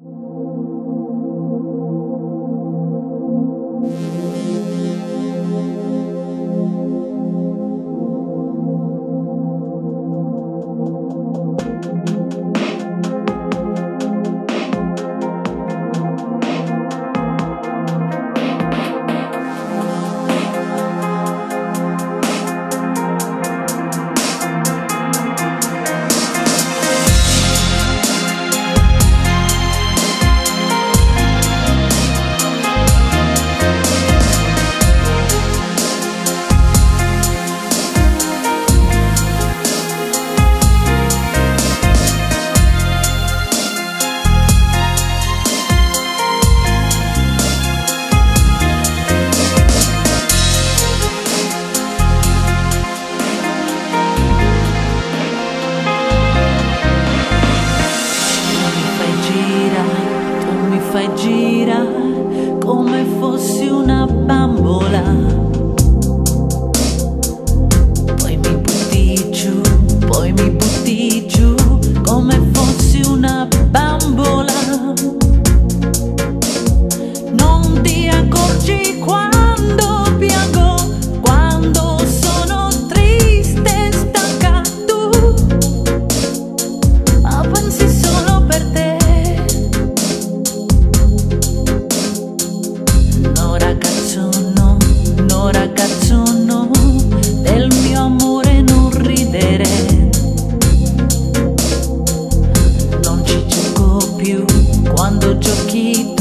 Thank you. gira come fossi una bambola. scherzo no, del mio amore non ridere. Non ci gioco più quando giochi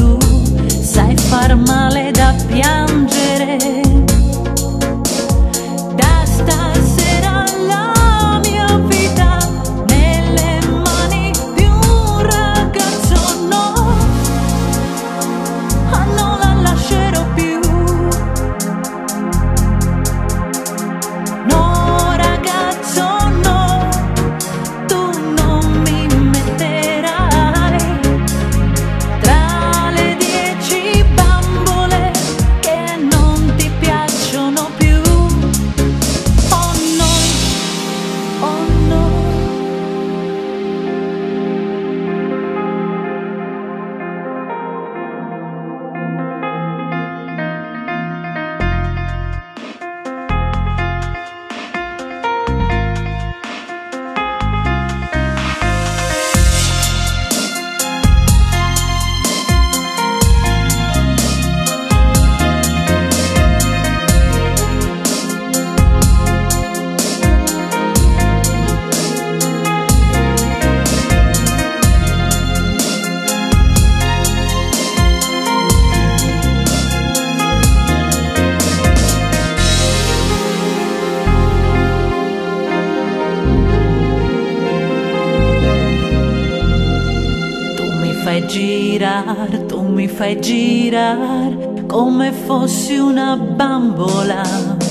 mirar, tu mi fai girar come fossi una bambola.